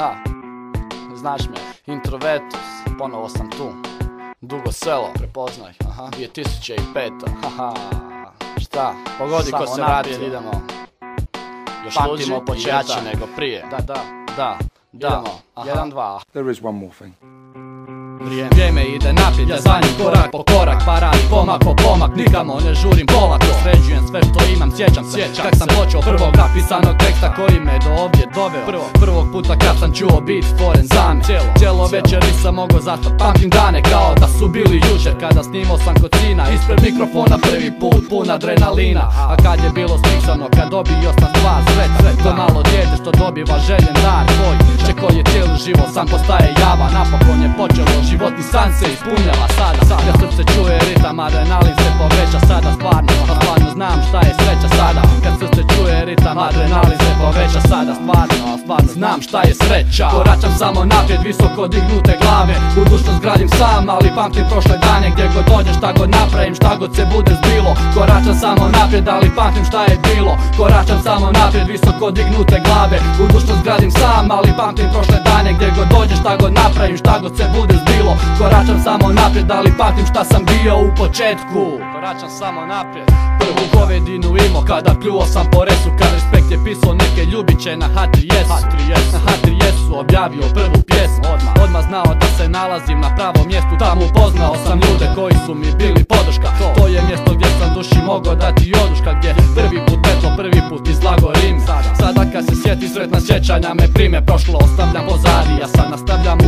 Ha, znaš me, introvertus, ponovo sam tu. Dugo selo, prepoznaj, aha, 2005. Haha, šta, pogodi ko se vrati, idemo. Još Pamtimo početak nego prije. Da, da, da, da, idemo, jedan, dva. There is one more thing. Vrijeme ide naprijed, ja za njim korak po korak Paradi pomak po pomak, nikamo ne žurim polako. Sređujem sve što imam, sjećam se. Kak sam počeo prvog napisanog teksta koji me do ovdje doveo. Prvo, Prvog puta kad sam čuo bit stvoren za me Cijelo, cijelo večer nisam mogao zato Pamtim dane kao da su bili jučer. Kada snimao sam kod sina Ispred mikrofona prvi put pun adrenalina. A kad je bilo smiksano kad dobio sam dva sveta. To malo djete što dobiva željen dar tvoj. Je cijeli život sam postaje java. Napokon je počelo životni san se ispunjava sada. Kad srce čuje ritam, adrenalin se poveća sada. Stvarno stvarno znam šta je sreća sada. Kad srce čuje ritam, adrenalin se poveća sada. Stvarno znam šta je sreća. Koračam samo naprijed, visoko dignute glave. Budućnost gradim sam, ali pamtim prošle dane. Gdje god dođem, šta god napravim, šta god se bude zbilo. Koračam samo naprijed, ali pamtim šta je bilo. Koračam samo naprijed, visoko dignute glave. Budućnost gradim sam, ali pamtim prošle dane. Gdje god dođem, šta god napravim, šta god se bude zbilo. Koračam samo naprijed, ali patim šta sam bio u početku. Koračam samo naprijed. Prvu govedinu imo kada pljuo sam po resu Kad respekt je pisao neke ljubiće na H3S Na H3S objavio prvu pjesmu. Odmah, znao da se nalazim na pravom mjestu. Tamo upoznao sam ljude koji su mi bili podrška. To je mjesto gdje sam duši mogao dati oduška Gdje prvi put petlo, prvi put izlago Rim Sada kad se sjeti sretna sjećanja me prime Prošlo. Ostavljam pozadi, ja sad nastavljam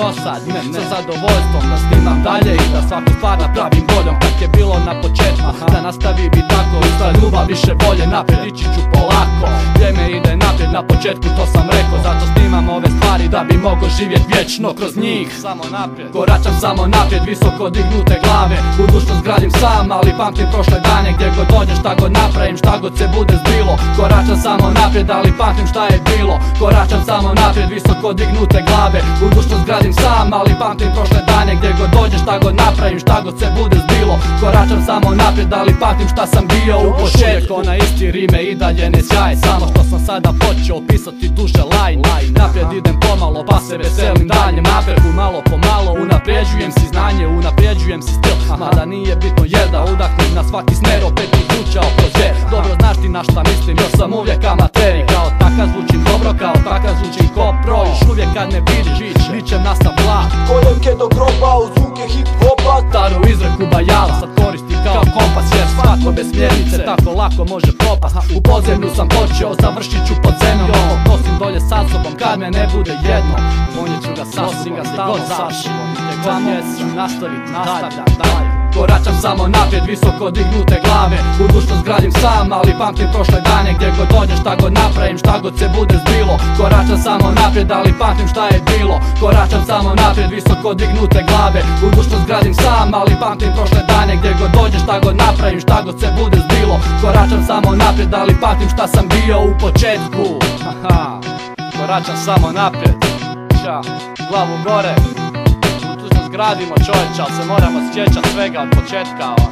mi ne dosadi Sa zadovoljstvom da snimam dalje I da svaku stvar napravim boljom Kak je bilo na početku. Da nastavi bi tako Ista ljubav više volje naprijed. Ići ću polako Vrijeme ide naprijed na početku to sam rekao Zato snimam ove stvari da bi mogo živjet vječno kroz njih. Samo naprijed. Koračam samo naprijed visoko dignute glave. Budućnost gradim sam ali pamtim prošle dane. Gdje god dođem šta god napravim šta god se bude zbilo. Koračam samo naprijed ali pamtim šta je bilo. Koračam samo naprijed visoko dignute glave. Budućnost gradim sam ali pamtim prošle dane Gdje god dođem šta god napravim šta god se bude zbilo. Koračam samo naprijed ali pamtim šta sam bio u početku. Na isti rime i dalje ne sjaje Samo što sam sada počeo pisati duže line. Naprijed idem pomalo pa se veselim daljem napretku Malo po malo unapređujem si znanje, unapređujem si stil. Mada nije bitno jer da udahnem na svaki smer opet izvučao kroz jer Dobro znaš ti na šta mislim, još sam uvijek amateri Kao takav zvučim dobro, kao takav zvučim ko pro. Još uvijek kad me vidiš, Koljevke do groba u zvuke hip hopa Staru izreku bajala sad koristi kao kompas Jer svatko bez smjernice tako lako može propast. U podzemlju sam počeo, završit ću pod zemljom. Ovog nosim dolje sa sobom kad me ne bude jedno Ponijet ću ga sa sobom, ga stalno završimo Gdje god ću nastavit, nastavljam dalje Koračam samo naprijed, visoko dignute glave. Budućnost gradim sam, ali pamtim prošle dane. Gdje god dođem, šta god napravim, šta god se bude zbilo. Koračam samo naprijed, ali pamtim šta je bilo. Koračam samo naprijed, visoko dignute glave. Budućnost gradim sam, ali pamtim prošle dane. Gdje god dođem, šta god napravim, šta god se bude zbilo. Koračam samo naprijed, ali pamtim šta sam bio u početku. Koračam samo naprijed. Ća, glavu gore gradimo čovječe, se moramo sjećat svega od početka